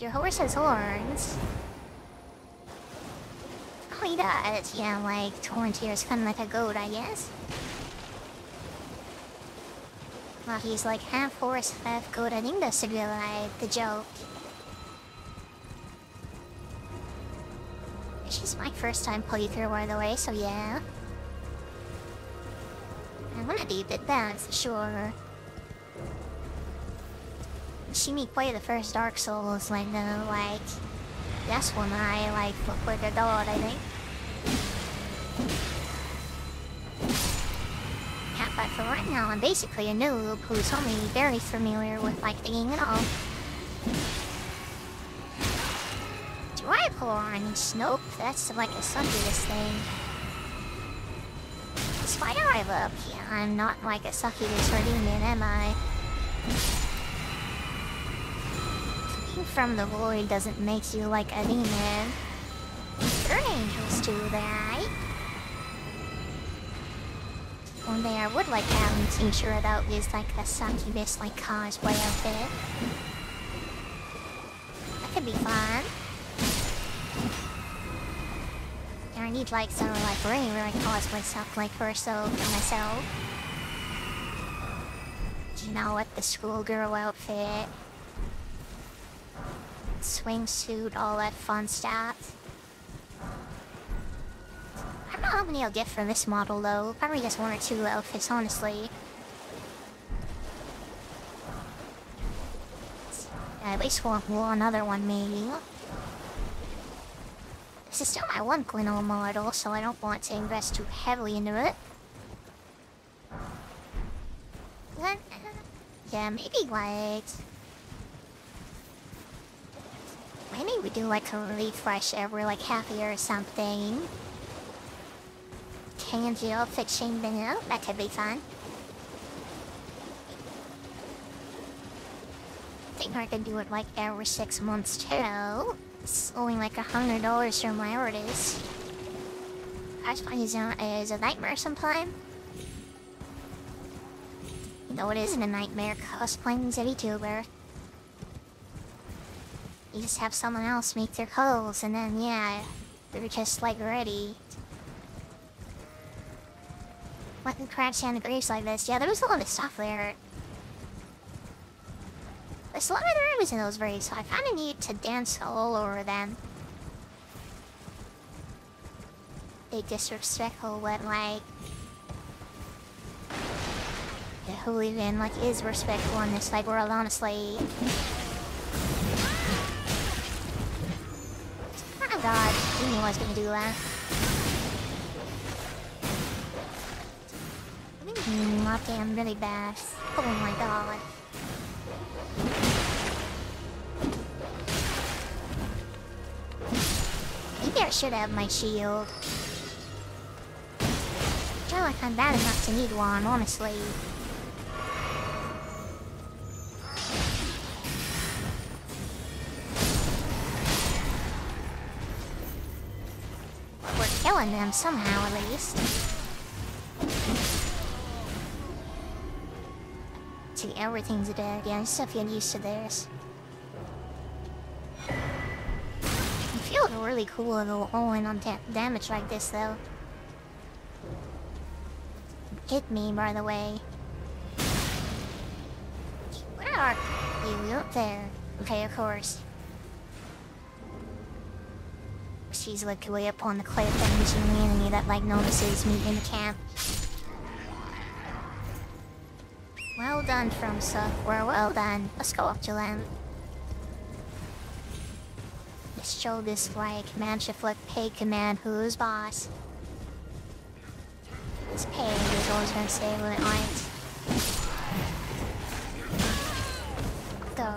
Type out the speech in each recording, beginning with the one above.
Your horse has horns. Oh, he does. Yeah, like Torrentier's kind of like a goat, I guess. Well, he's like half horse, half goat. I think that's bit like the joke. Is my first time playthrough, by the way, so yeah. I wanna do the that's sure. See me play the first Dark Souls, like, uh, like, that's when I, like, look like a god, I think. Yeah, but for right now, I'm basically a noob who's only very familiar with, like, the game at all. Do I have horns? Nope, that's like a succubus thing. Spider I. Yeah, I'm not like a succubus or demon, am I? Being from the void doesn't make you like a demon. Are angels do that. One day I would like to have a tincture that is like a succubus like cosplay outfit. That could be fun. And I need like some like really really cosplay stuff like her so for myself. Do you know what the schoolgirl outfit, swimsuit, all that fun stuff. I don't know how many I'll get from this model though. Probably just one or two outfits, honestly. Yeah, at least one, one other one maybe. This is still my one Glenol model, so I don't want to invest too heavily into it. Then, uh, yeah, maybe like... Maybe we do like a refresh every like half year or something. Change the outfit changing up, that could be fun. I think I could do it like every six months too. It's only like a hundred dollars for my. Cosplay is a, is a nightmare sometimes. No, it isn't a nightmare cosplaying as a VTuber. You just have someone else make their clothes, and then, yeah, they're just, like, ready. What can crash down the graves like this? Yeah, there was a lot of stuff there. There's a lot of the rooms in those graves, so I kinda need to dance all over them. They disrespectful, but, like... Yeah, who even, like, is respectful in this, like, world, honestly. God, I knew I was gonna do that. Mm, okay, I'm really bad. Oh my god. Maybe I should have my shield. I feel like I'm bad enough to need one, honestly. Killing them somehow, at least. See, everything's dead have to get used to this. It feels really cool to go all in on da damage like this, though. Hit me, by the way. Where are you? Up there. Okay, of course. She's like way up on the cliff and he's the enemy that like notices me in the camp. Well done, From Software, well done. Let's go up to land. Let's show this like command shift like pay command who's boss. This pay is always gonna say what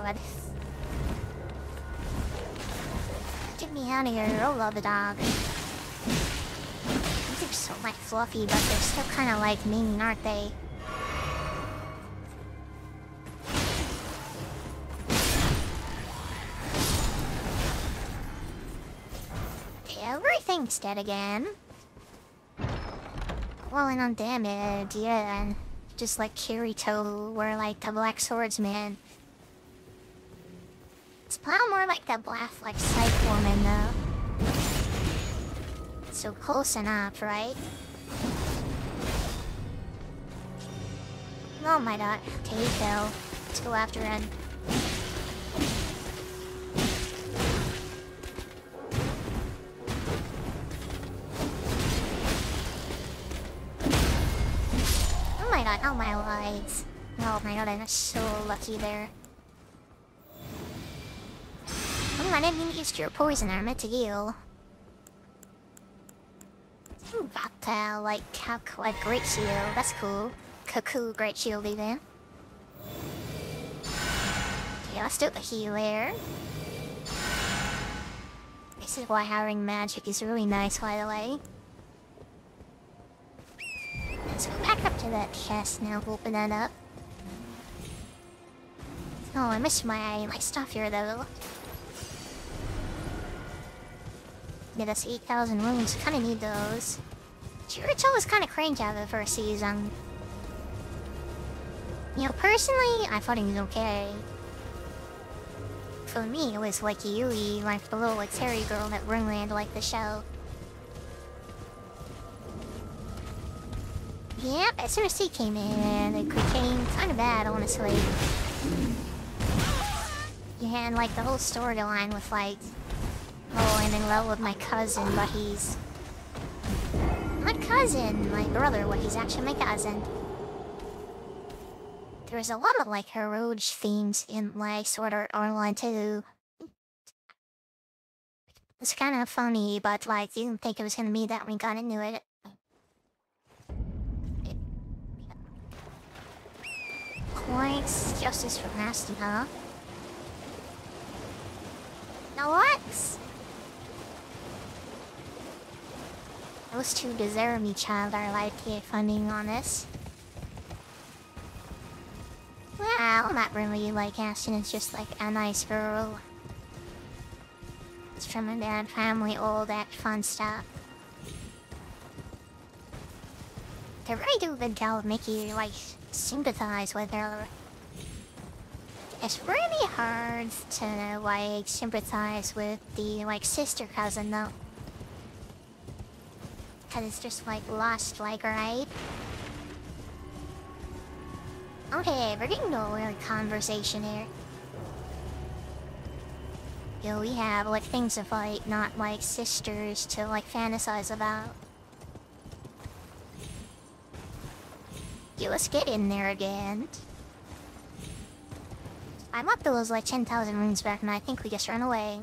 it. Me out of here, love the dog. These are so like fluffy, but they're still kinda like mean, aren't they? Everything's dead again. Well, and on damage, yeah. And just like Kirito, or like the Black Swordsman. Probably more like the black like Psych woman though. So close enough, right? Oh my god. He fell. Let's go after him. Oh my god, oh my lives. Oh my god, I'm so lucky there. I didn't use your poison, I meant to heal. Uh, like, like great shield, that's cool. Cuckoo great shield even. Okay, let's do the healer. This is why having magic is really nice, by the way. Let's go back up to that chest now, open that up. Oh, I missed my, my stuff here though. Get us 8,000 wounds, kinda need those. Kirito was kinda cranky out of the first season. You know, personally, I thought he was okay. For me, it was like Yui, like the little like Terry girl that ruined like the show. Yep, as soon as he came in, it became kind of bad, honestly. Yeah, and like the whole storyline with like, oh, I'm in love with my cousin, but he's my cousin, my brother, well, he's actually my cousin. There's a lot of like heroic themes in like Sword Art Online too. It's kind of funny, but like you didn't think it was gonna be that when we got into it. Points, justice for Nasty, huh? Now what? Those two deserve me, child, are like funding on this. Well, not really like Ashton, it's just like a nice girl. It's from a bad family, all that fun stuff. They really do good job making you like sympathize with her. It's really hard to like sympathize with the like sister cousin though. Cause it's just like lost like right? Okay, we're getting nowhere conversation here. Yo, we have like things to fight, not like sisters to like fantasize about. Yo, let's get in there again. I'm up to those like 10,000 runes back and I think we just run away.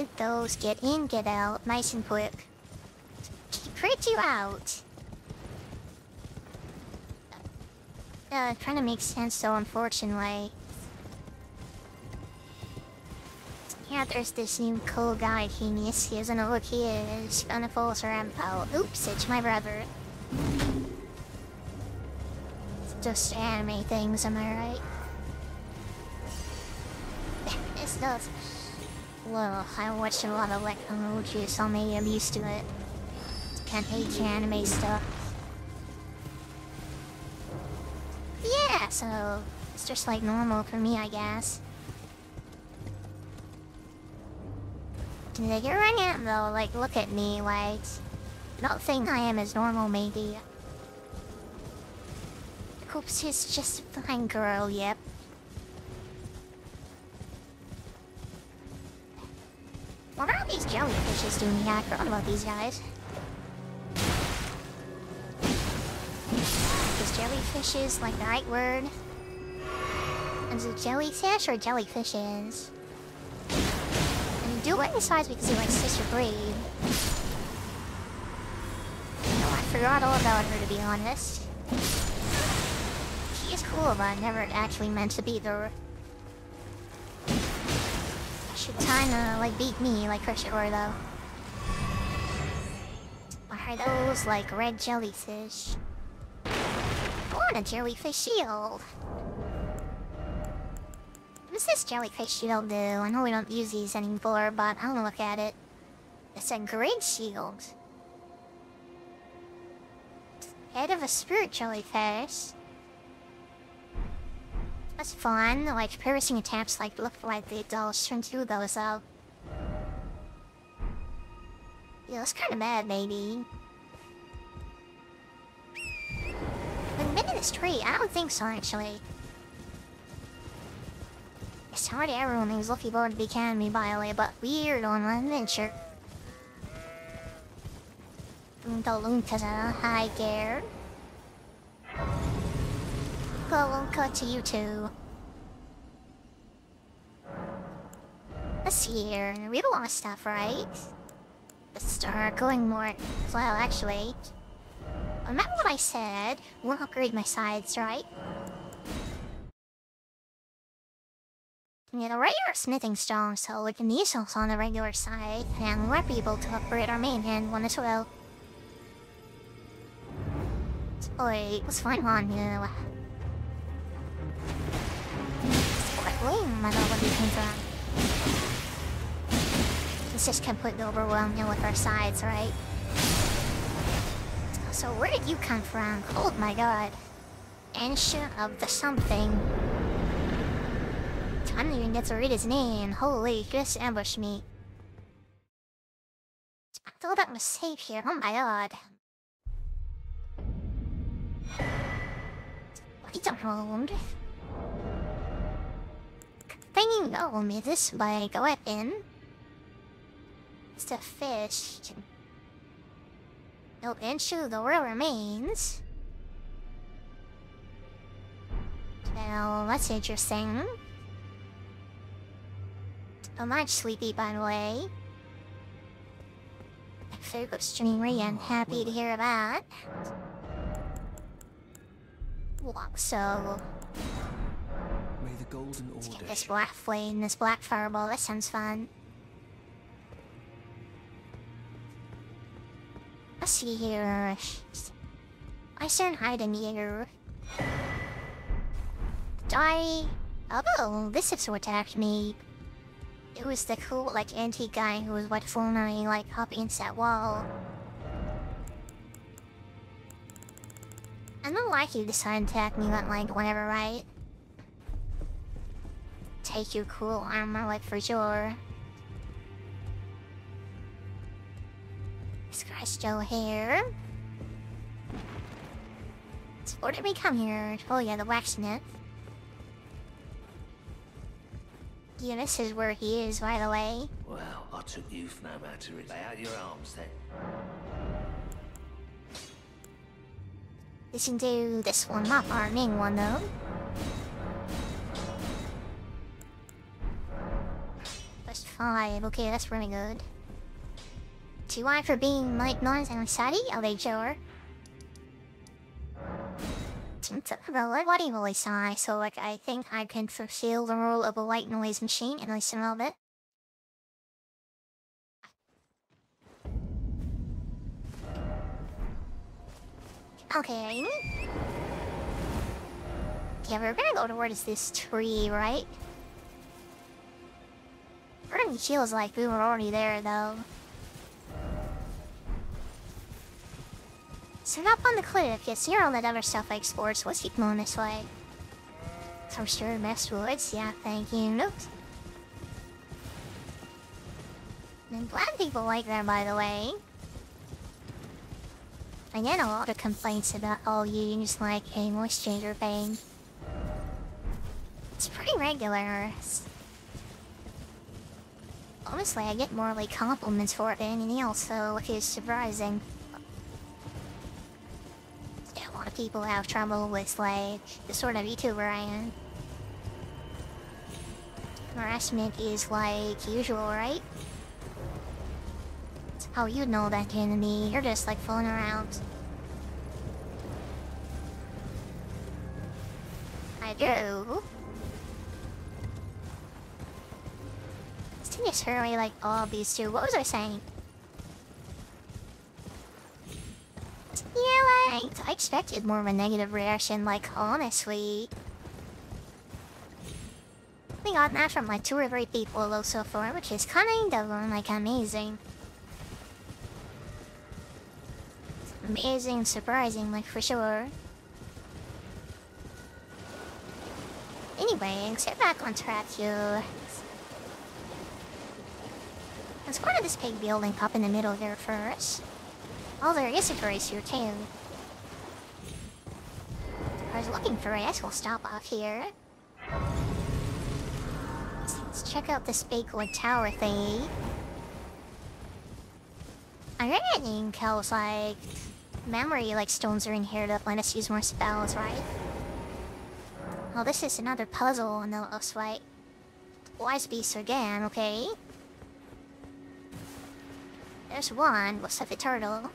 Let's those, get in, get out, nice and quick. Keep you out. Uh, kind of makes sense though, unfortunately. Yeah, there's this new cool guy, Genius. He doesn't know who he is. Gonna fool around. Oh, oops, it's my brother. It's just anime things, am I right? it's does. Well, I watched a lot of like emoji, so maybe I'm used to it. Can't hate anime stuff. Yeah, so it's just like normal for me, I guess. Like, here I though, like, look at me, like... Not think I am as normal, maybe. Oops, he's just a fine girl, yep. What are these jellyfishes doing here? I forgot about these guys. Is jellyfishes like the right word? Is it jellyfish or jellyfishes? And do size because he likes sister breed. Oh, I forgot all about her to be honest. She is cool, but I never actually meant to be the should kinda like beat me like for sure though. What are those like red jellyfish? Want a jellyfish shield. What does this jellyfish shield do? I know we don't use these anymore, but I wanna look at it. It's a great shield. Head of a spirit jellyfish. That's fun. Like, piercing attempts like look like the dolls turn through those out. Yeah, that's kinda mad maybe. But maybe this tree, I don't think so actually. It's hard to everyone who's looking forward to the academy by the way, but weird on an adventure. Don't look at high gear. Go won't cut to you too. Let's see here. We have a lot of stuff, right? Let's start going more well, actually. Remember what I said? We'll upgrade my sides, right? Get a regular smithing stone, so we can use those on the regular side, and we're able to upgrade our main hand one as well. Wait, let's find one. Don't know where he came from. It's just completely overwhelming with our sides, right? So where did you come from? Oh my god. Ancient of the something. I don't even get to read his name. Holy, just ambushed me. I thought that was safe here. Oh my god. Wait a moment. Thing know me this like a weapon. It's a fish. No into the real remains. Well, that's interesting. I'm not sleepy, by the way. Food extremely oh, happy to hear that. Wow, so... Golden order... Get this black flame, this black fireball, that sounds fun. Let's see here. I stand hiding here. Die. Oh, this is who attacked me. It was the cool, like, antique guy who was, what, fooling like, up against that wall. I don't like you decided to attack me, but, like, whatever, right? Take your cool armor, like, for sure. Scratch Joe here. So where did we come here? Oh yeah, the waxsmith. Yeah, this is where he is, by the way. Well, I took youth no matter it. Lay out your arms then. Listen to this one, not our main one though. Five, okay, that's really good. Two I for being like noise and study? Oh, they sure. The what evil is I, so like I think I can fulfill the role of a white noise machine, at least a little bit. Okay. Yeah, we're gonna go towards this tree, right? Really feels like we were already there, though. So up on the cliff, yes, you're all that other stuff I explored, so let's keep going this way. For sure, best woods, yeah, thank you. Nope. I'm glad people like that, by the way. I get a lot of complaints about all you use like a moisture thing. It's pretty regular. Honestly, I get more like compliments for it than anything else, so it is surprising. A lot of people have trouble with like the sort of YouTuber I am. Harassment is like usual, right? How you know that, Kennedy? You're just like fooling around. I do. Let's hurry like all these two. What was I saying? Yeah, I expected more of a negative reaction, like, honestly. We got that from like two or three people so far, which is kind of like amazing. Amazing, surprising, like for sure. Anyway, get back on track here. Let's go this big building up in the middle there first. Oh, there is a grace here too. I was looking for it. We'll stop off here. Let's, check out this big wood tower thingy. I read it in Kel's like memory like stones are in here to let us use more spells, right? Oh, this is another puzzle and it looks like Wise Beast again, okay? There's one, what's up a turtle?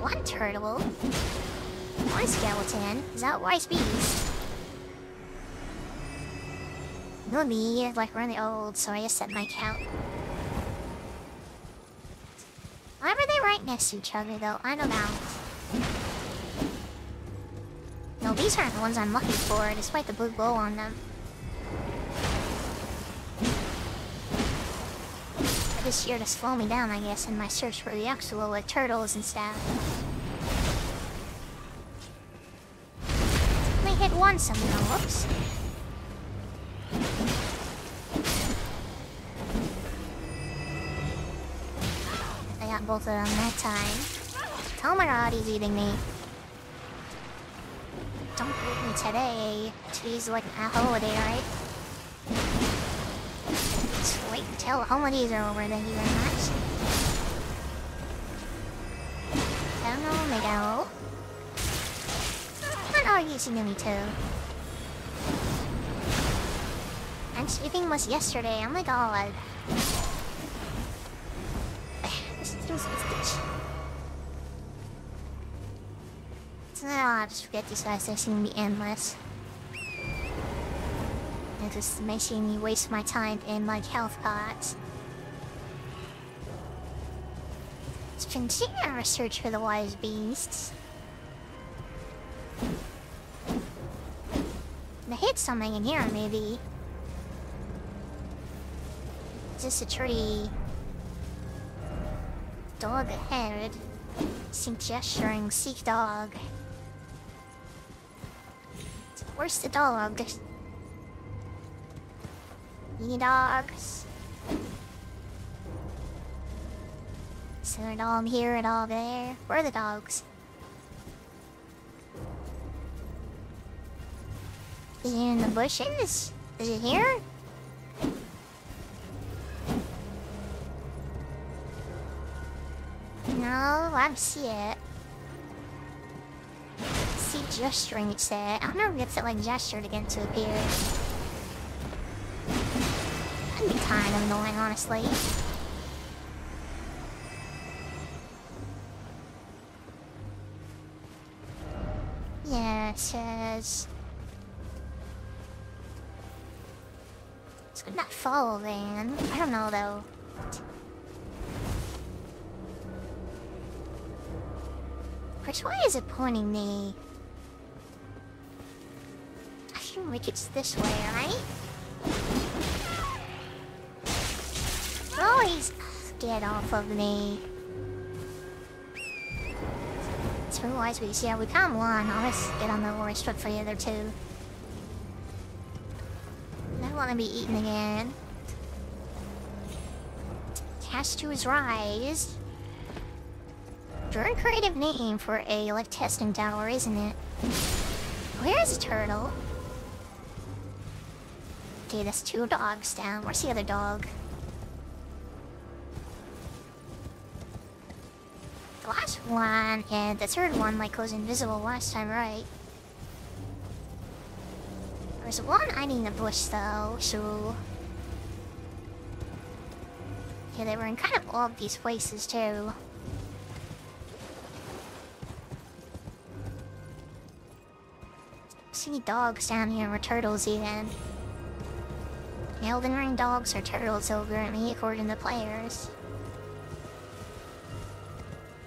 One turtle? One skeleton? Is that Wise Beast? No me, like really old, so I just set my count. Why were they right next to each other though? I don't know. No, these aren't the ones I'm looking for, despite the blue bow on them. Just here to slow me down, I guess, in my search for the actual like, turtles and stuff. Only hit one somehow, whoops. I got both of them that time. He's eating me. Don't eat me today. Today's like a holiday, right? Just wait until the holidays are over, thank you very much. Down on they go. What are you me too? Thanksgiving was yesterday, oh my god. This is this bitch. So now I just forget these guys, they seem to be endless. Just making me waste my time in like health pots. Let's continue our search for the wise beasts. I hit something in here, maybe. This a tree? Dog ahead. Seek gesturing, seek dog. Where's the dog? Any dogs? Is there a dog here, and all there? Where are the dogs? Is it in the bushes? Is it here? No, I don't see it. See gesturing, it said. I don't know if it's like gestured again to appear. Kind of annoying, honestly. Yeah, it says... It's good not follow then. I don't know though. Which way is it pointing me? I like it's this way, right? Get off of me. Wise we yeah, we found one. I'll just get on the orange foot for the other two. I don't want to be eaten again. Testu's Rise. Very creative name for a like testing tower, isn't it? Where's a turtle? Okay, that's two dogs down. Where's the other dog? The last one and the third one like was invisible last time, right? There's one hiding in the bush though, so yeah, they were in kind of all these places too. See dogs down here or turtles even. Elden Ring dogs are turtles at me according to players.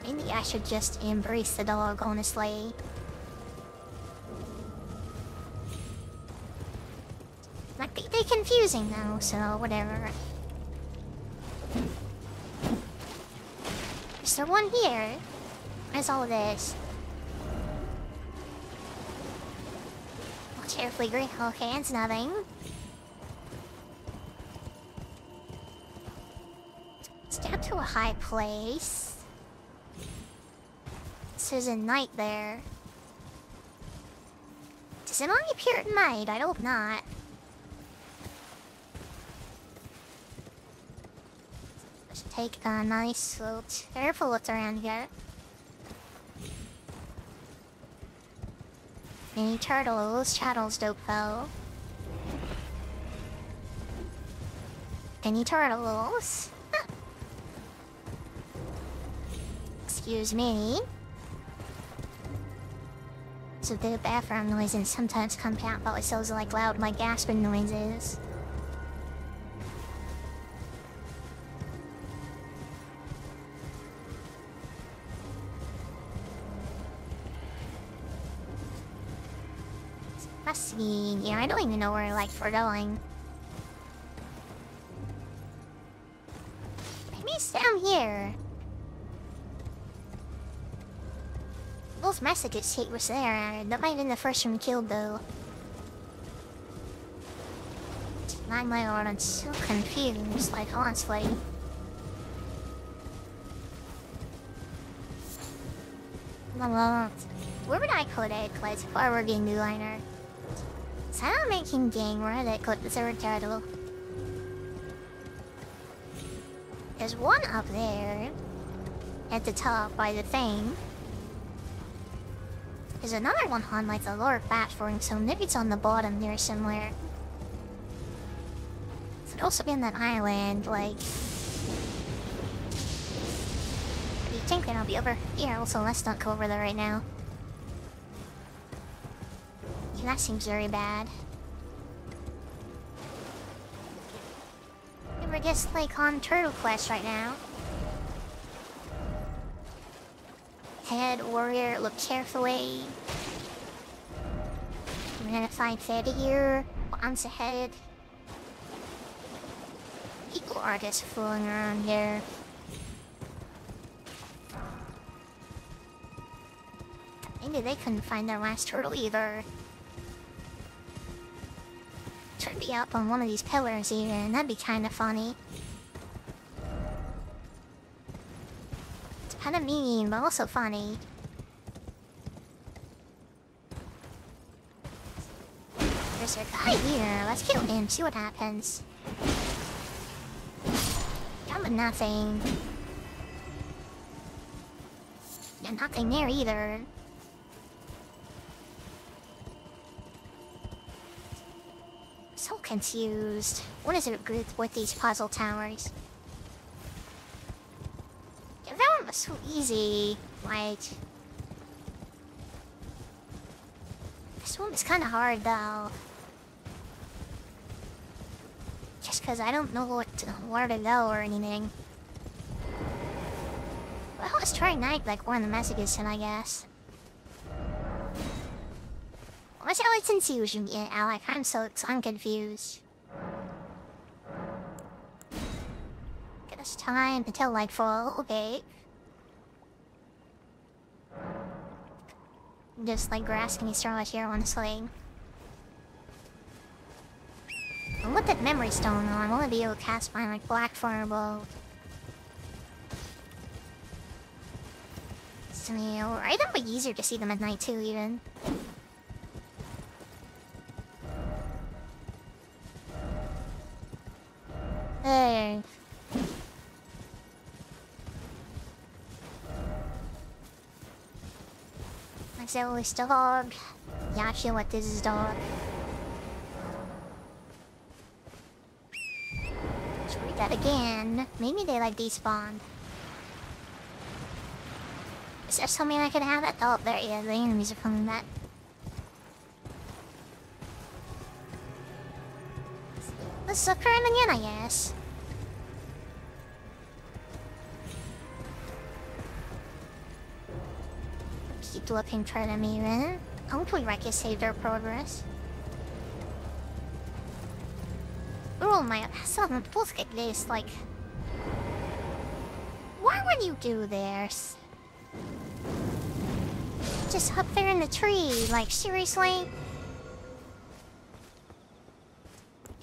Maybe I should just embrace the dog, honestly. Like, they, they confusing though, so whatever. Is there one here? Where's all this? Carefully green. Okay, it's nothing. Step to a high place. This is a knight there. Does it only appear at night? I hope not. Let's take a nice little careful look around here. Mini turtles, chattels dope though. Any turtles? Excuse me. So the bathroom noises and sometimes come out, it sounds like loud, like gasping noises. Must be... Yeah, I don't even know where, like, we're going. Maybe it's down here. Those messages he was there. That might have been the first one killed, though. My my lord, I'm so confused, like, honestly. Where would I put it, like, if I were game designer? Sound making game where they clip the third title. There's one up there at the top by the thing. There's another one on like the lower platform, so maybe it's on the bottom there somewhere. It could also be on that island, like. You think that I'll be over here? Also, let's not go over there right now. Yeah, that seems very bad. We're just like on Turtle Quest right now. Head warrior, look carefully. We're gonna find Freddy here. Once ahead. People are just fooling around here. Maybe they couldn't find their last turtle either. Turn me up on one of these pillars even, that'd be kinda funny. Kinda mean, but also funny. There's a guy here, let's kill him, see what happens. Got with nothing. Yeah, nothing there either. So confused. What is it with these puzzle towers? So easy. Like... This one is kind of hard, though. Just because I don't know what to, where to go or anything. Well, let's try night like one of the messages, then I guess. What's its infusion yet, Alec? I'm so I'm confused. Get us time until nightfall, okay. Just like grasping his straw here, honestly. And with that memory stone on, I want to be able to cast my like black fireball. So, I think it'd be easier to see them at night too, even. Max dog. Yeah, I feel like this is dog. Let's read that again. Maybe they like despawned. Is there something I can have that? Oh, there, yeah, the enemies are coming back. Let's look for him again, I guess. Keep looking for them even. Hopefully Reki saved our progress. Oh my, some get this, like... Why would you do this? Just up there in the tree, like seriously?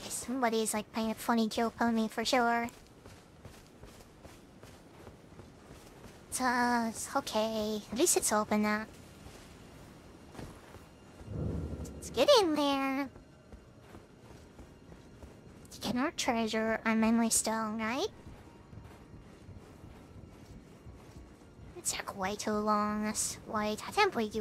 Somebody's like playing a funny joke on me for sure. Uh, okay. At least it's open now. Let's get in there. Get our treasure on memory stone, right? It took way too long. Let's wait. I can't believe you